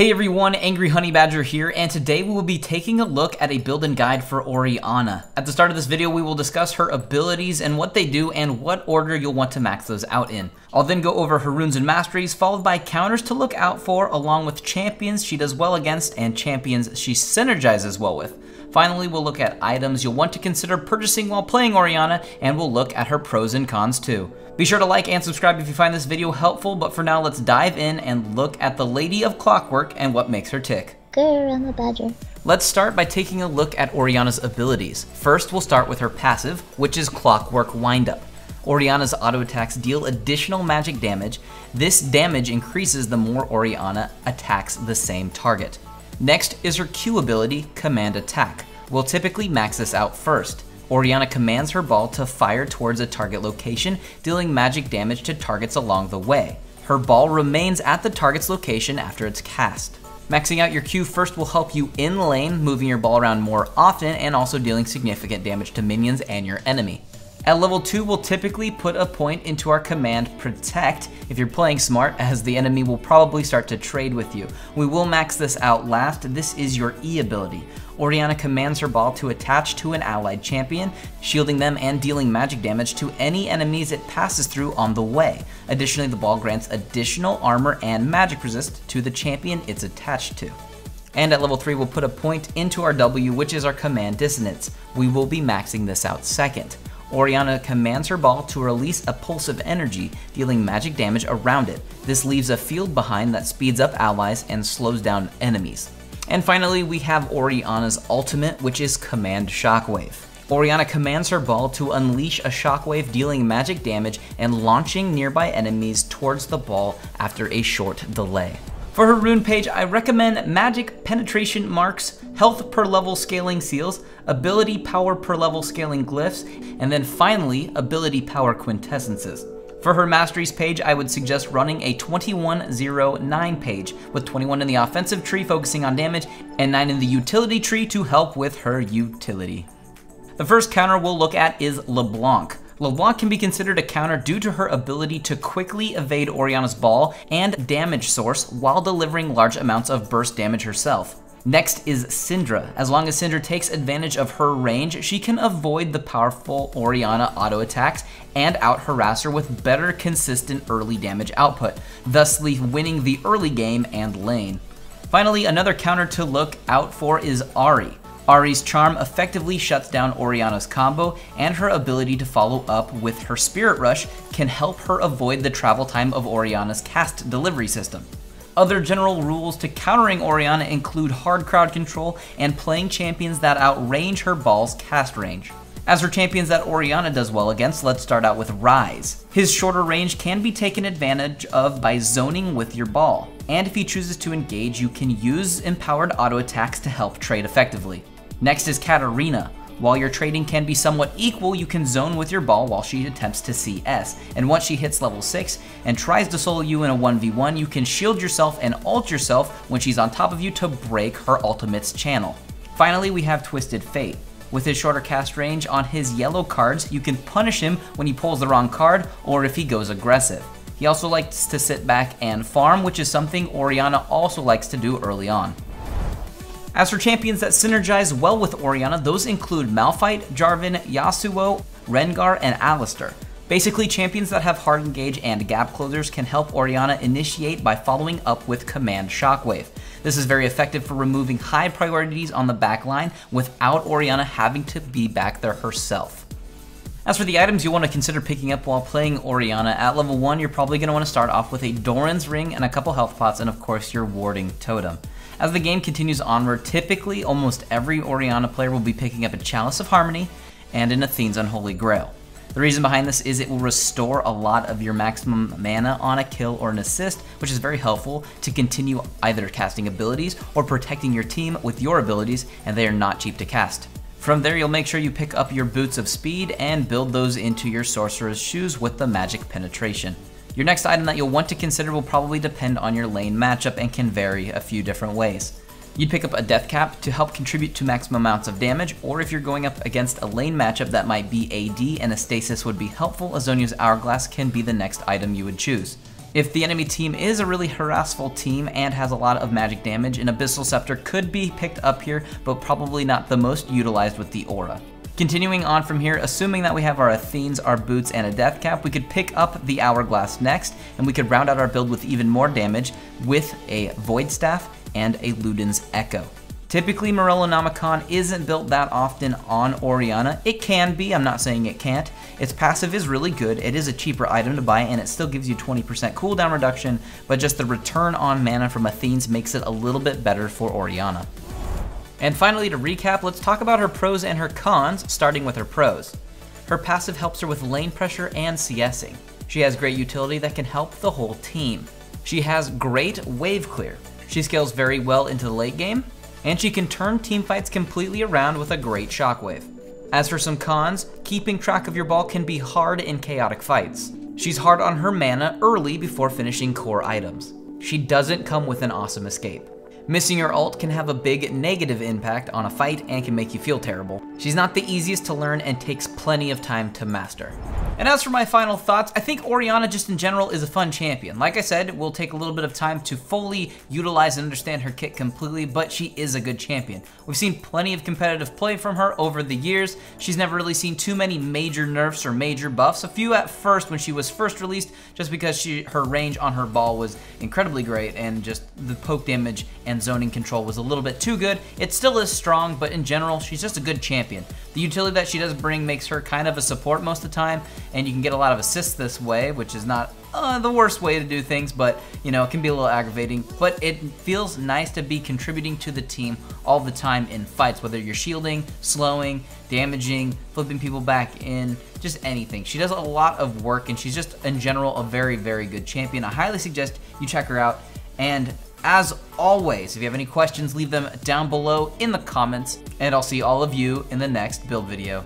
Hey everyone, Angry Honey Badger here, and today we will be taking a look at a build and guide for Orianna. At the start of this video, we will discuss her abilities and what they do and what order you'll want to max those out in. I'll then go over her runes and masteries, followed by counters to look out for, along with champions she does well against and champions she synergizes well with. Finally, we'll look at items you'll want to consider purchasing while playing Orianna, and we'll look at her pros and cons too. Be sure to like and subscribe if you find this video helpful, but for now, let's dive in and look at the Lady of Clockwork and what makes her tick. Go around the badger. Let's start by taking a look at Orianna's abilities. First, we'll start with her passive, which is Clockwork Windup. Orianna's auto attacks deal additional magic damage. This damage increases the more Orianna attacks the same target. Next is her Q ability, Command Attack. We'll typically max this out first. Orianna commands her ball to fire towards a target location, dealing magic damage to targets along the way. Her ball remains at the target's location after it's cast. Maxing out your Q first will help you in lane, moving your ball around more often and also dealing significant damage to minions and your enemy. At level 2, we'll typically put a point into our command Protect if you're playing smart, as the enemy will probably start to trade with you. We will max this out last. This is your E ability. Orianna commands her ball to attach to an allied champion, shielding them and dealing magic damage to any enemies it passes through on the way. Additionally, the ball grants additional armor and magic resist to the champion it's attached to. And at level 3, we'll put a point into our W, which is our command Dissonance. We will be maxing this out second. Orianna commands her ball to release a pulse of energy, dealing magic damage around it. This leaves a field behind that speeds up allies and slows down enemies. And finally, we have Orianna's ultimate, which is Command Shockwave. Orianna commands her ball to unleash a shockwave dealing magic damage and launching nearby enemies towards the ball after a short delay. For her rune page, I recommend Magic Penetration Marks, Health per level scaling seals, Ability power per level scaling glyphs, and then finally, Ability power quintessences. For her masteries page, I would suggest running a 2109 page, with 21 in the offensive tree focusing on damage, and 9 in the utility tree to help with her utility. The first counter we'll look at is LeBlanc. LeBlanc can be considered a counter due to her ability to quickly evade Orianna's ball and damage source while delivering large amounts of burst damage herself. Next is Syndra. As long as Syndra takes advantage of her range, she can avoid the powerful Orianna auto attacks and out harass her with better consistent early damage output, thusly winning the early game and lane. Finally, another counter to look out for is Ahri. Ahri's charm effectively shuts down Orianna's combo, and her ability to follow up with her Spirit Rush can help her avoid the travel time of Orianna's cast delivery system. Other general rules to countering Orianna include hard crowd control and playing champions that outrange her ball's cast range. As for champions that Orianna does well against, let's start out with Ryze. His shorter range can be taken advantage of by zoning with your ball, and if he chooses to engage, you can use empowered auto attacks to help trade effectively. Next is Katarina. While your trading can be somewhat equal, you can zone with your ball while she attempts to CS. And once she hits level 6 and tries to solo you in a 1v1, you can shield yourself and ult yourself when she's on top of you to break her ultimate's channel. Finally, we have Twisted Fate. With his shorter cast range on his yellow cards, you can punish him when he pulls the wrong card or if he goes aggressive. He also likes to sit back and farm, which is something Orianna also likes to do early on. As for champions that synergize well with Orianna, those include Malphite, Jarvan, Yasuo, Rengar, and Alistar. Basically, champions that have hard engage and gap closers can help Orianna initiate by following up with Command Shockwave. This is very effective for removing high priorities on the backline without Orianna having to be back there herself. As for the items you want to consider picking up while playing Orianna, at level 1 you're probably going to want to start off with a Doran's Ring and a couple health pots and of course your Warding Totem. As the game continues onward, typically almost every Orianna player will be picking up a Chalice of Harmony and an Athene's Unholy Grail. The reason behind this is it will restore a lot of your maximum mana on a kill or an assist, which is very helpful to continue either casting abilities or protecting your team with your abilities, and they are not cheap to cast. From there, you'll make sure you pick up your Boots of Speed and build those into your Sorcerer's Shoes with the Magic Penetration. Your next item that you'll want to consider will probably depend on your lane matchup and can vary a few different ways. You'd pick up a Death Cap to help contribute to maximum amounts of damage, or if you're going up against a lane matchup that might be AD and a Stasis would be helpful, Zhonya's Hourglass can be the next item you would choose. If the enemy team is a really harassful team and has a lot of magic damage, an Abyssal Scepter could be picked up here, but probably not the most utilized with the aura. Continuing on from here, assuming that we have our Athenes, our Boots, and a Death Cap, we could pick up the Hourglass next, and we could round out our build with even more damage with a Void Staff and a Luden's Echo. Typically, Morellonomicon isn't built that often on Orianna. It can be, I'm not saying it can't. Its passive is really good, it is a cheaper item to buy, and it still gives you 20% cooldown reduction, but just the return on mana from Athenes makes it a little bit better for Orianna. And finally, to recap, let's talk about her pros and her cons, starting with her pros. Her passive helps her with lane pressure and CSing. She has great utility that can help the whole team. She has great wave clear. She scales very well into the late game, and she can turn teamfights completely around with a great shockwave. As for some cons, keeping track of your ball can be hard in chaotic fights. She's hard on her mana early before finishing core items. She doesn't come with an awesome escape. Missing your ult can have a big negative impact on a fight and can make you feel terrible. She's not the easiest to learn and takes plenty of time to master. And as for my final thoughts, I think Orianna just in general is a fun champion. Like I said, it will take a little bit of time to fully utilize and understand her kit completely, but she is a good champion. We've seen plenty of competitive play from her over the years. She's never really seen too many major nerfs or major buffs. A few at first when she was first released, just because she her range on her ball was incredibly great and just the poke damage and zoning control was a little bit too good. It still is strong, but in general, she's just a good champion. The utility that she does bring makes her kind of a support most of the time, and you can get a lot of assists this way, which is not uh, the worst way to do things, but you know, it can be a little aggravating. But it feels nice to be contributing to the team all the time in fights, whether you're shielding, slowing, damaging, flipping people back in, just anything. She does a lot of work, and she's just, in general, a very, very good champion. I highly suggest you check her out, and as always, if you have any questions, leave them down below in the comments, and I'll see all of you in the next build video.